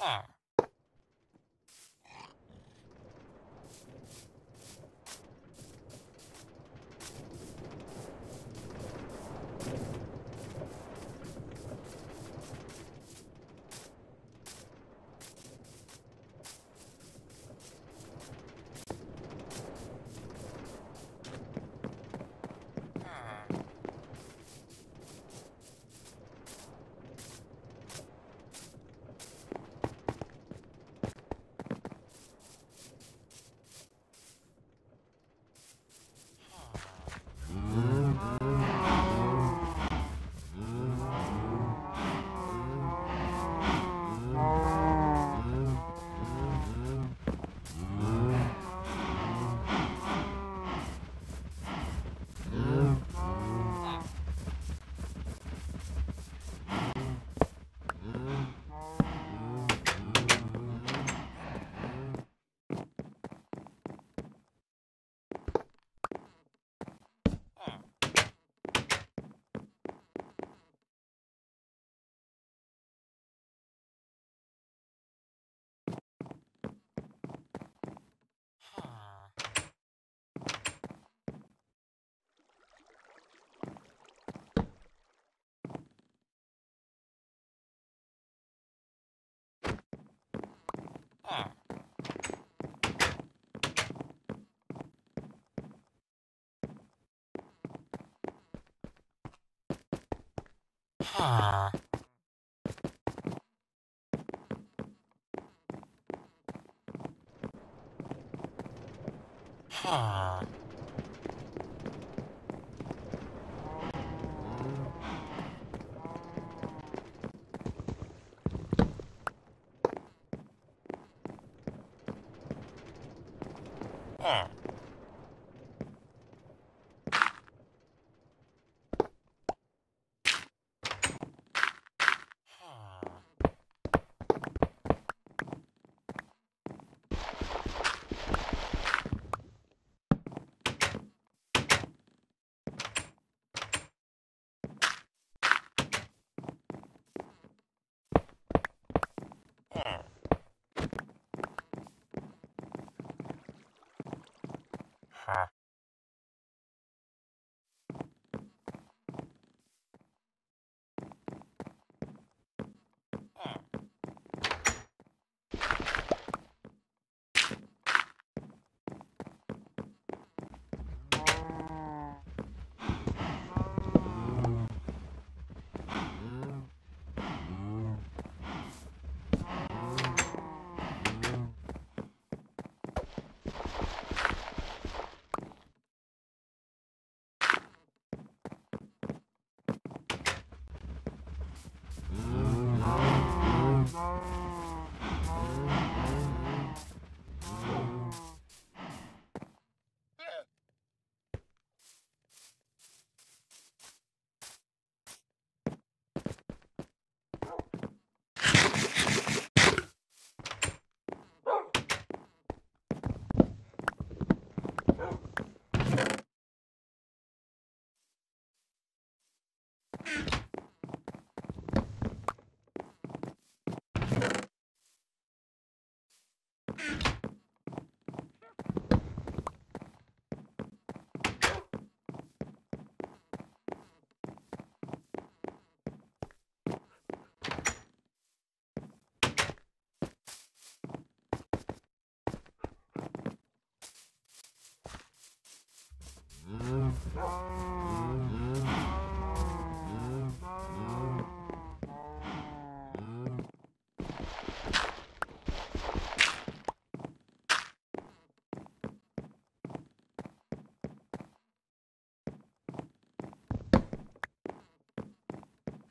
Ah. Ah. Huh.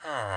Ah.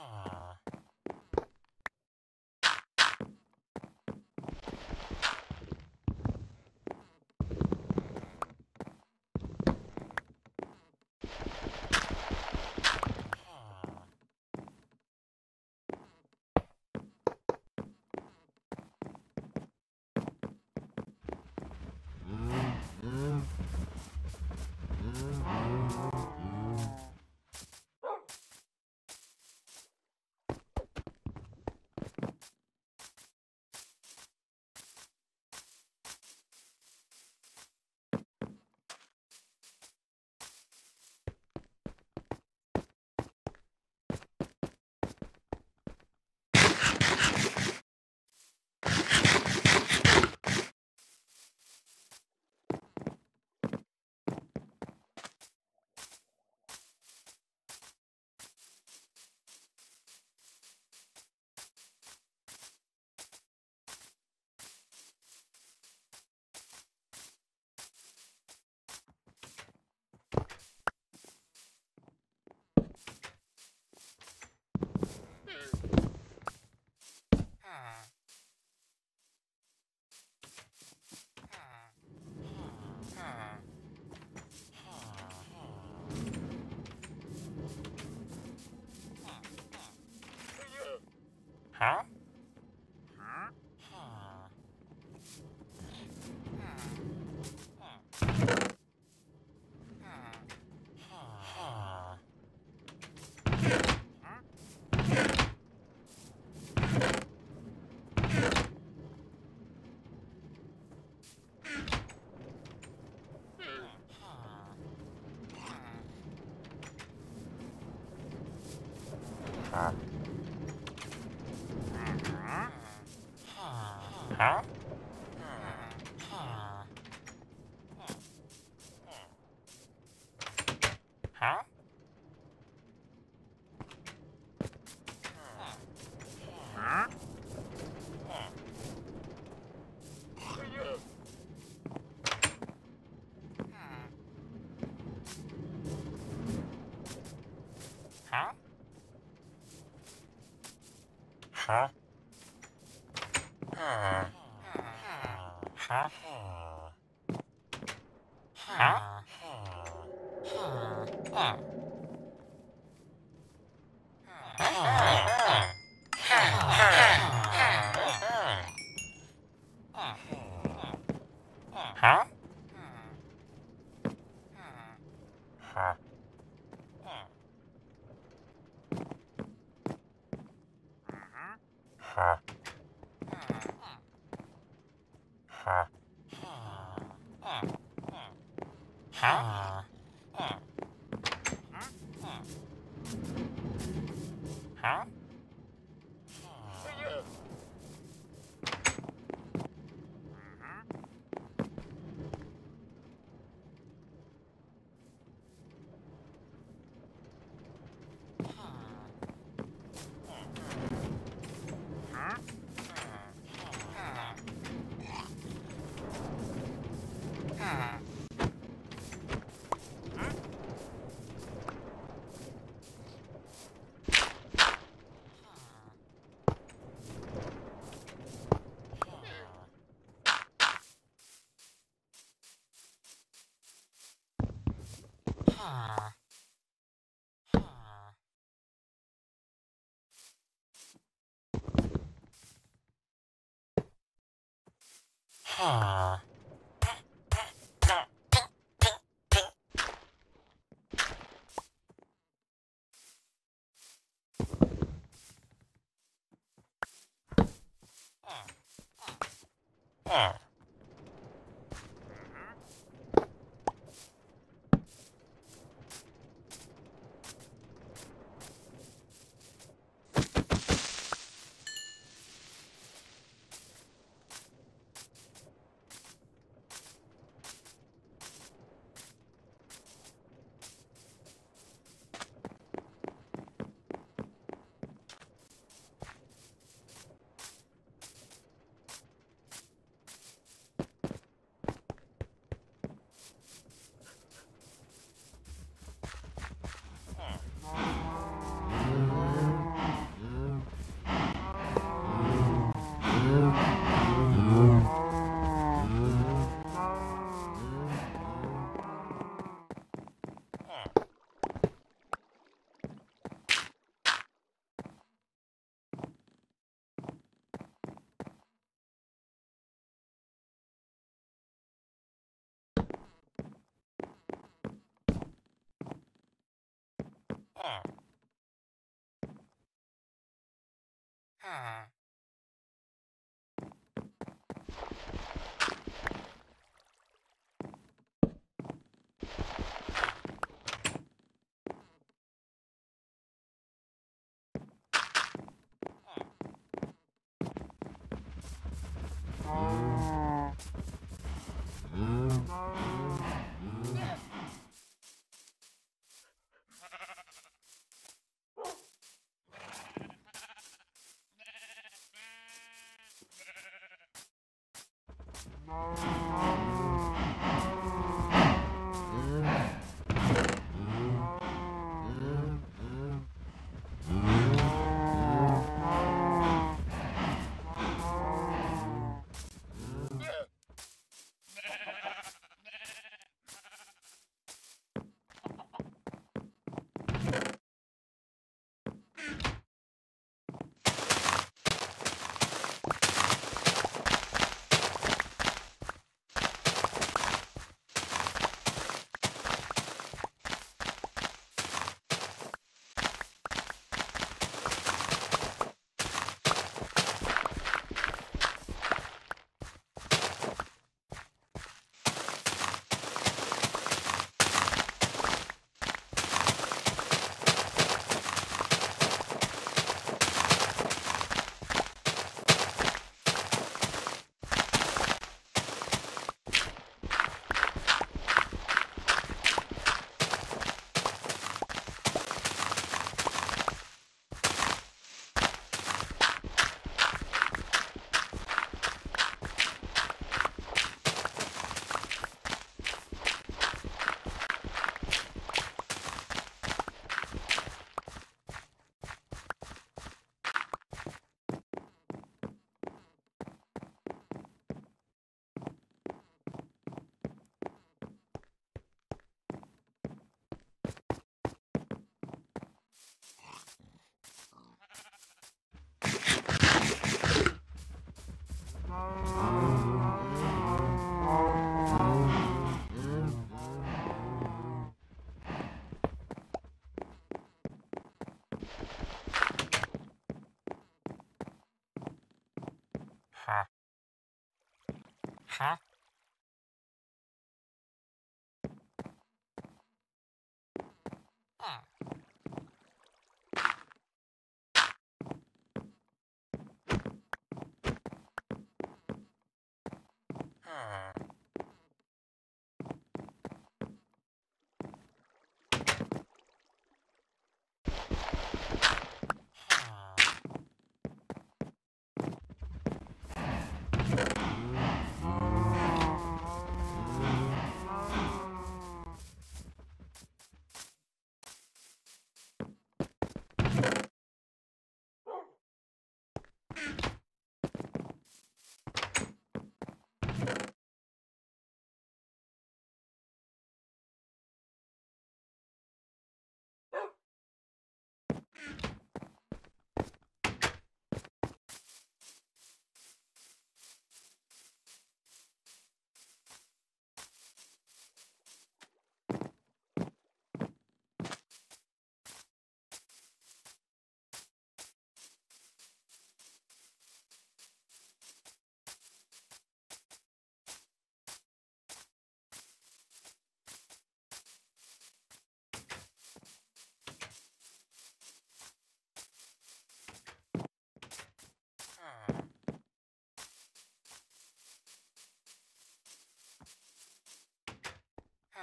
Ah. Um, Ha. Ah. Ha. Ah. Ah. Ha. Ha. Oh.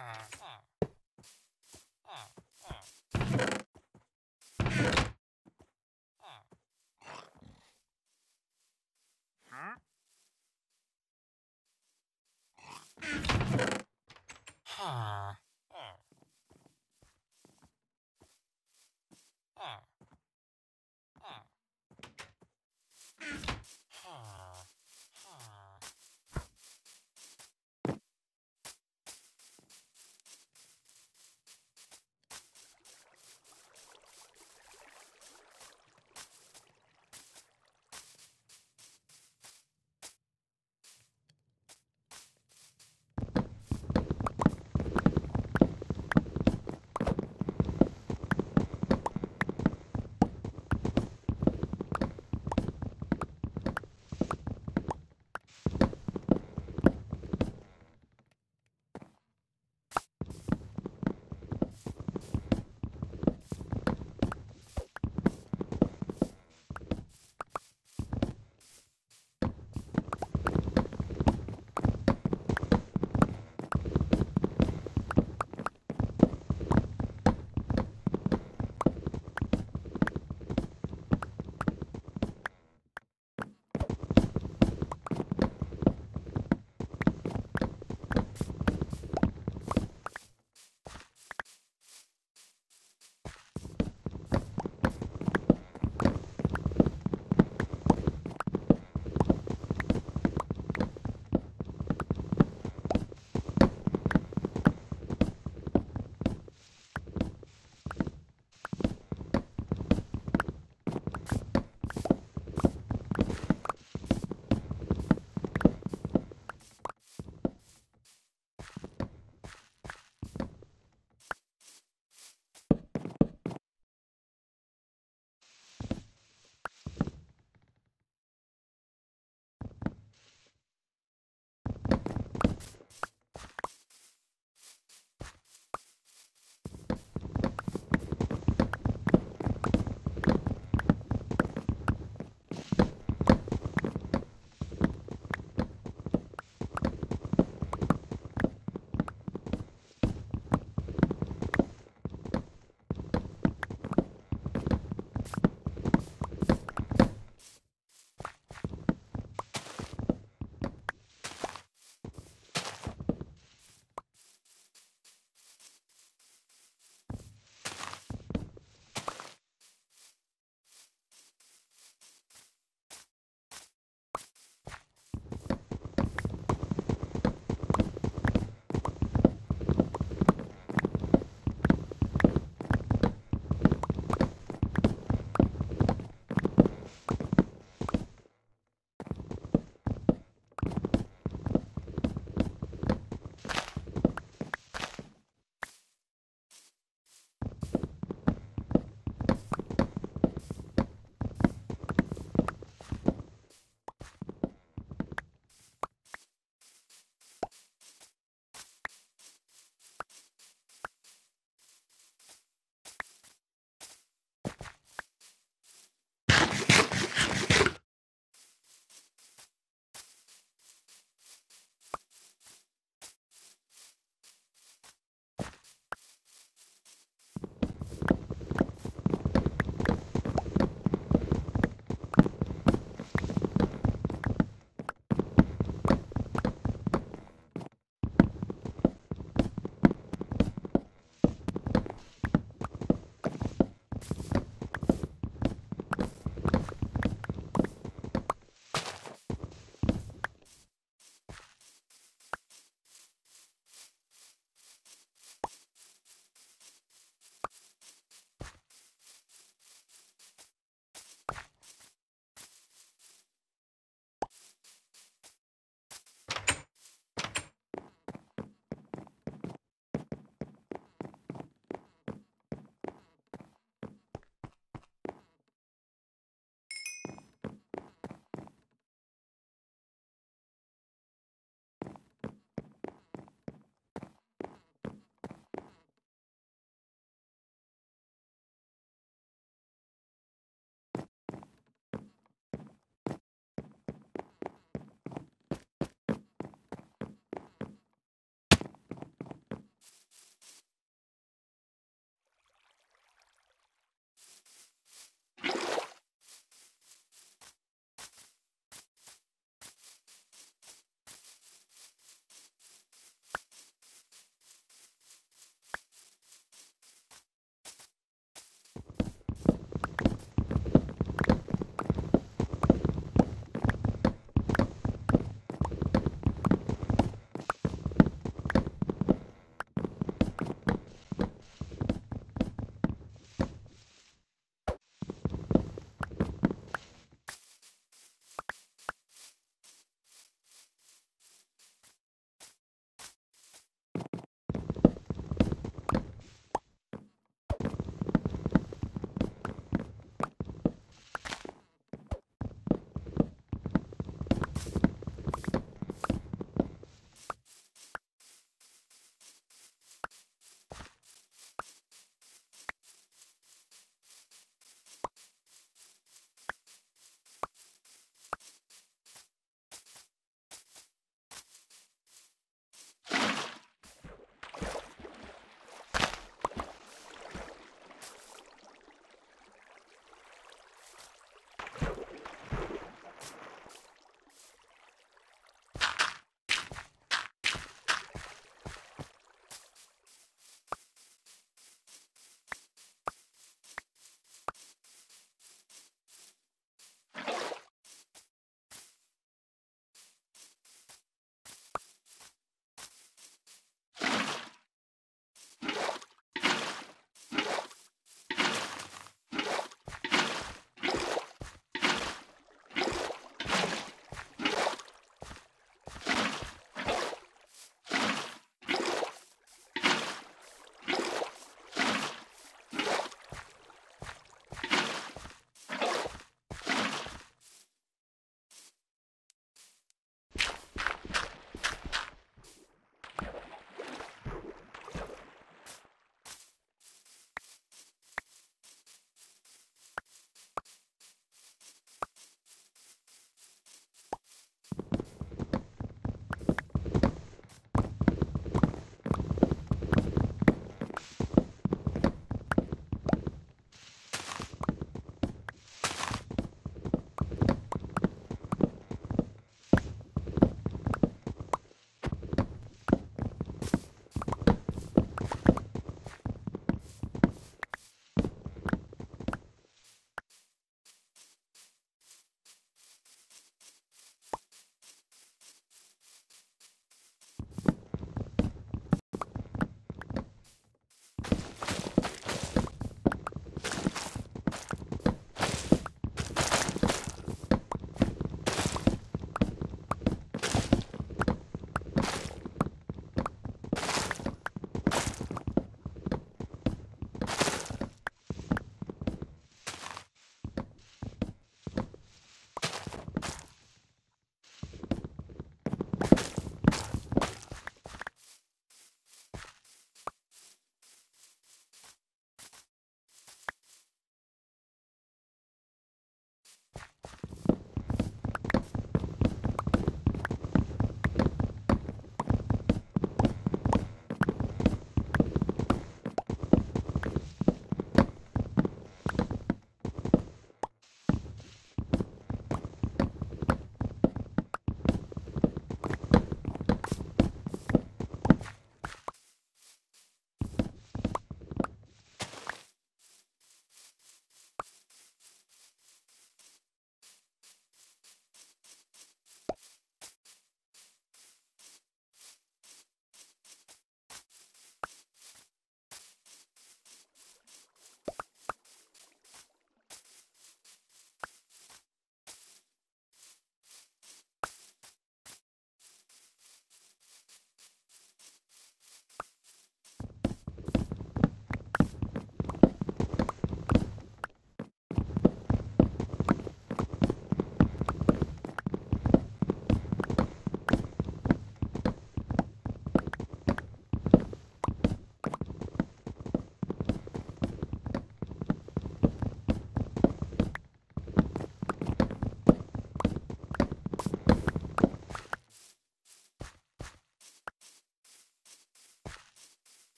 Ah!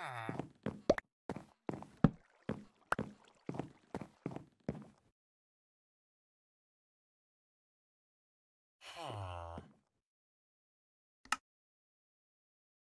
Ah. Ah.